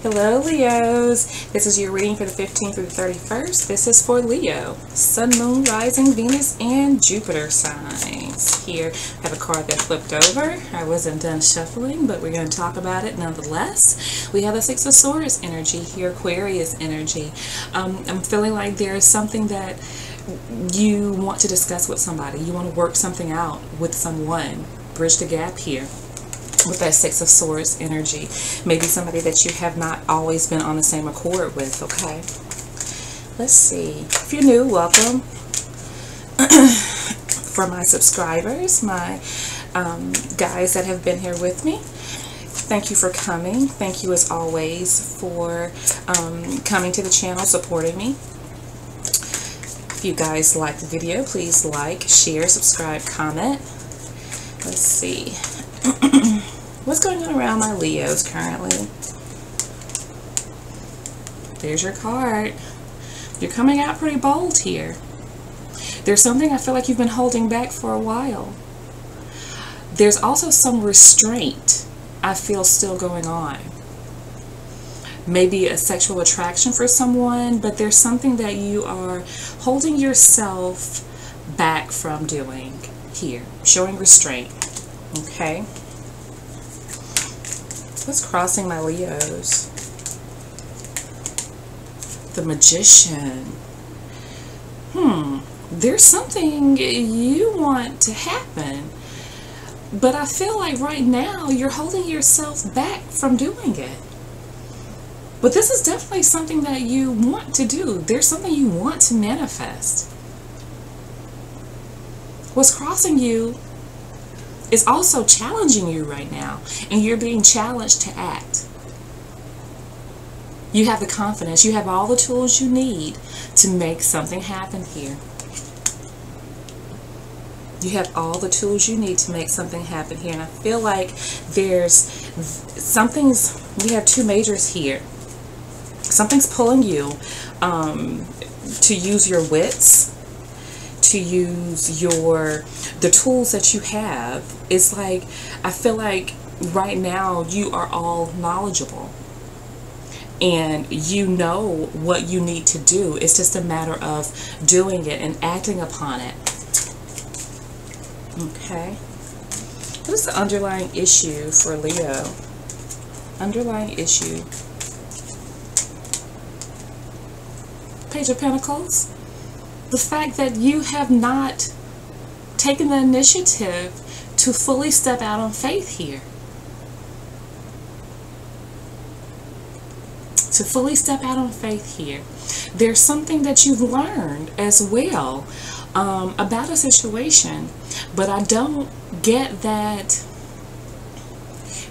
Hello Leos, this is your reading for the 15th through the 31st. This is for Leo, Sun, Moon, Rising, Venus, and Jupiter signs. Here I have a card that flipped over. I wasn't done shuffling, but we're going to talk about it nonetheless. We have the Six of Swords energy here, Aquarius energy. Um, I'm feeling like there's something that you want to discuss with somebody. You want to work something out with someone. Bridge the gap here with that Six of Swords energy. Maybe somebody that you have not always been on the same accord with, okay? Let's see. If you're new, welcome. For my subscribers, my um, guys that have been here with me, thank you for coming. Thank you as always for um, coming to the channel, supporting me. If you guys like the video, please like, share, subscribe, comment. Let's see. What's going on around my Leos currently? There's your card. You're coming out pretty bold here. There's something I feel like you've been holding back for a while. There's also some restraint I feel still going on. Maybe a sexual attraction for someone, but there's something that you are holding yourself back from doing here, showing restraint. Okay? What's crossing my Leos? The Magician. Hmm. There's something you want to happen. But I feel like right now you're holding yourself back from doing it. But this is definitely something that you want to do. There's something you want to manifest. What's crossing you is also challenging you right now, and you're being challenged to act. You have the confidence, you have all the tools you need to make something happen here. You have all the tools you need to make something happen here, and I feel like there's something's, we have two majors here. Something's pulling you um, to use your wits, to use your the tools that you have it's like i feel like right now you are all knowledgeable. And you know what you need to do. It's just a matter of doing it and acting upon it. Okay. What is the underlying issue for leo? Underlying issue. Page of pentacles the fact that you have not taken the initiative to fully step out on faith here. To fully step out on faith here. There's something that you've learned as well um, about a situation, but I don't get that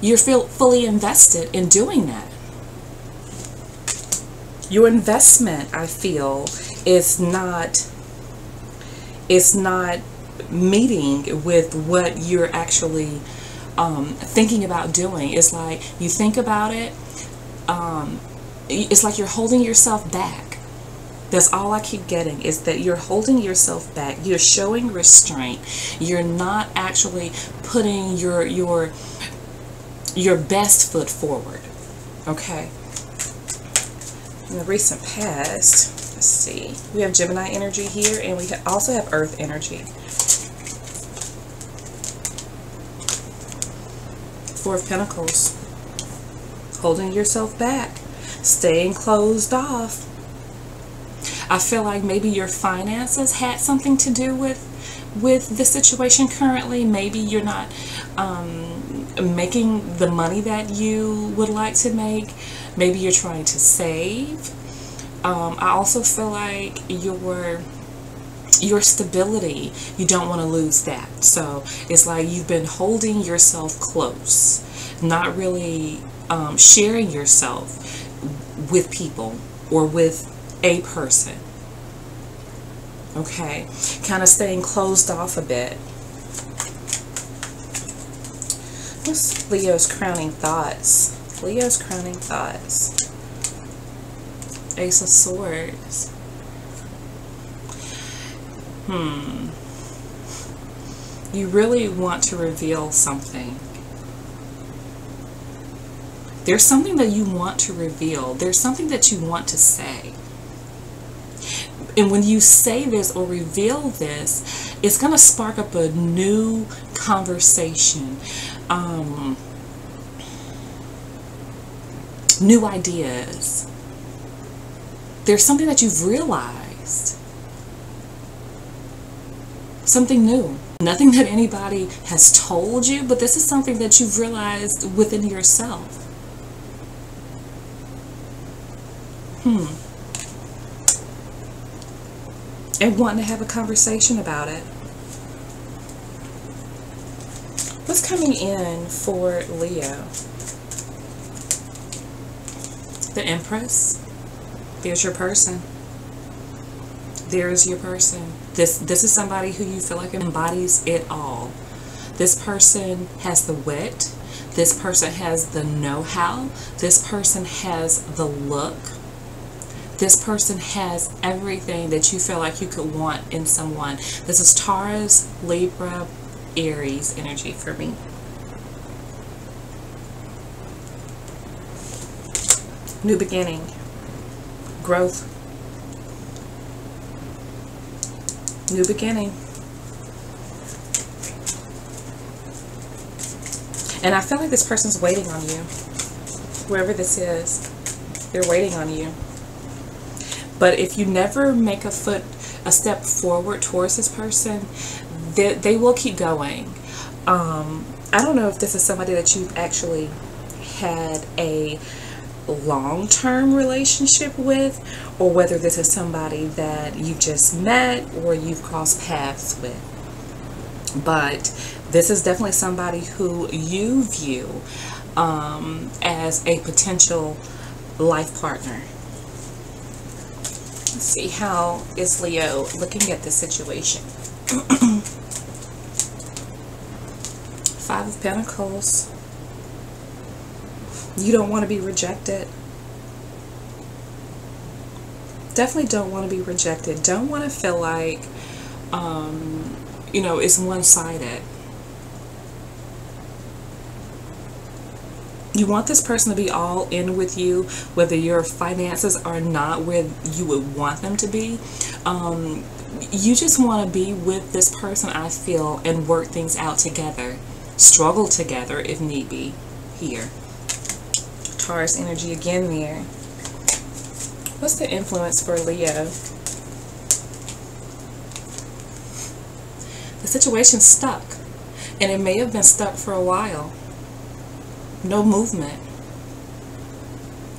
you're feel fully invested in doing that. Your investment, I feel, is not it's not meeting with what you're actually um, thinking about doing. It's like you think about it, um, it's like you're holding yourself back. That's all I keep getting is that you're holding yourself back. You're showing restraint. You're not actually putting your your your best foot forward. Okay. In the recent past, Let's see. We have Gemini energy here, and we also have Earth energy. Four of Pentacles. Holding yourself back. Staying closed off. I feel like maybe your finances had something to do with with the situation currently. Maybe you're not um, making the money that you would like to make. Maybe you're trying to save um, I also feel like your your stability you don't want to lose that. So it's like you've been holding yourself close not really um, sharing yourself with people or with a person. Okay kind of staying closed off a bit. What's Leo's crowning thoughts? Leo's crowning thoughts Ace of Swords. Hmm. You really want to reveal something. There's something that you want to reveal. There's something that you want to say. And when you say this or reveal this, it's going to spark up a new conversation, um, new ideas. There's something that you've realized, something new. Nothing that anybody has told you, but this is something that you've realized within yourself. Hmm. And wanting to have a conversation about it. What's coming in for Leo? The Empress. There's your person. There's your person. This this is somebody who you feel like embodies it all. This person has the wit. This person has the know-how. This person has the look this person has everything that you feel like you could want in someone. This is Taurus, Libra, Aries energy for me. New beginning, growth, new beginning. And I feel like this person's waiting on you. Whoever this is, they're waiting on you. But if you never make a foot, a step forward towards this person, they, they will keep going. Um, I don't know if this is somebody that you've actually had a long-term relationship with or whether this is somebody that you've just met or you've crossed paths with but this is definitely somebody who you view um, as a potential life partner Let's see how is Leo looking at the situation. Five of Pentacles. You don't want to be rejected. Definitely don't want to be rejected. Don't want to feel like, um, you know, it's one-sided. you want this person to be all in with you, whether your finances are not where you would want them to be. Um, you just want to be with this person, I feel, and work things out together. Struggle together if need be here. Taurus energy again there. What's the influence for Leo? The situation's stuck. And it may have been stuck for a while no movement,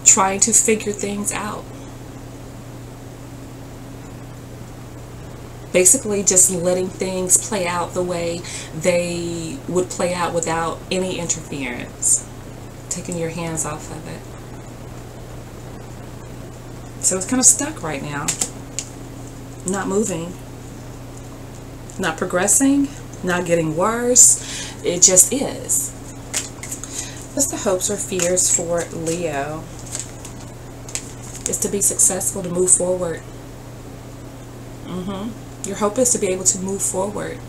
trying to figure things out. Basically, just letting things play out the way they would play out without any interference. Taking your hands off of it. So it's kind of stuck right now. Not moving. Not progressing. Not getting worse. It just is. What's the hopes or fears for Leo? Is to be successful, to move forward. Mm-hmm. Your hope is to be able to move forward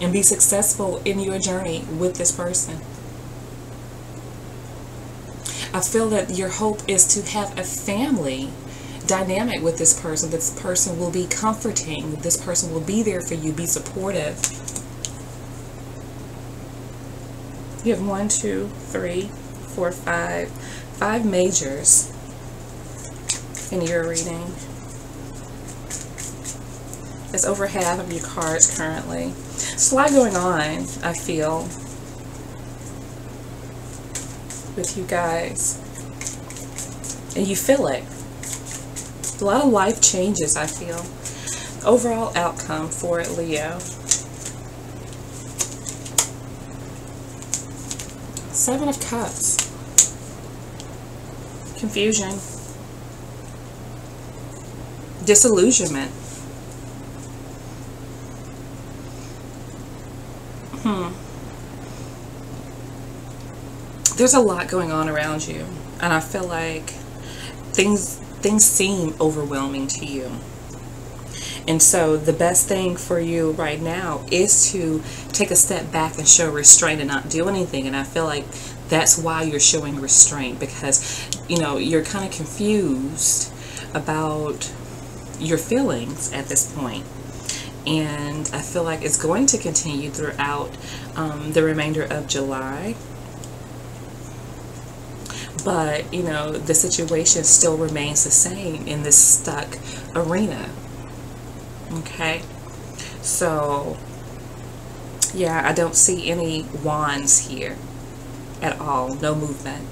and be successful in your journey with this person. I feel that your hope is to have a family dynamic with this person. This person will be comforting. This person will be there for you, be supportive. You have one, two, three, four, five, five majors in your reading. It's over half of your cards currently. There's a lot going on, I feel, with you guys. And you feel it. A lot of life changes, I feel. Overall outcome for it, Leo. Seven of Cups. Confusion. Disillusionment. Hmm. There's a lot going on around you. And I feel like things things seem overwhelming to you. And so the best thing for you right now is to take a step back and show restraint and not do anything. And I feel like That's why you're showing restraint because, you know, you're kind of confused about your feelings at this point. And I feel like it's going to continue throughout um, the remainder of July. But, you know, the situation still remains the same in this stuck arena. Okay? So, yeah, I don't see any wands here at all. No movement.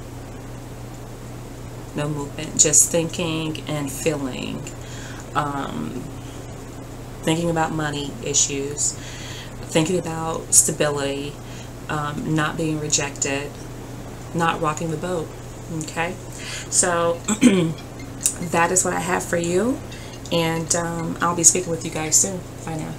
No movement. Just thinking and feeling. Um, thinking about money issues. Thinking about stability. Um, not being rejected. Not rocking the boat. Okay? So, that is what I have for you. And um, I'll be speaking with you guys soon. Bye now.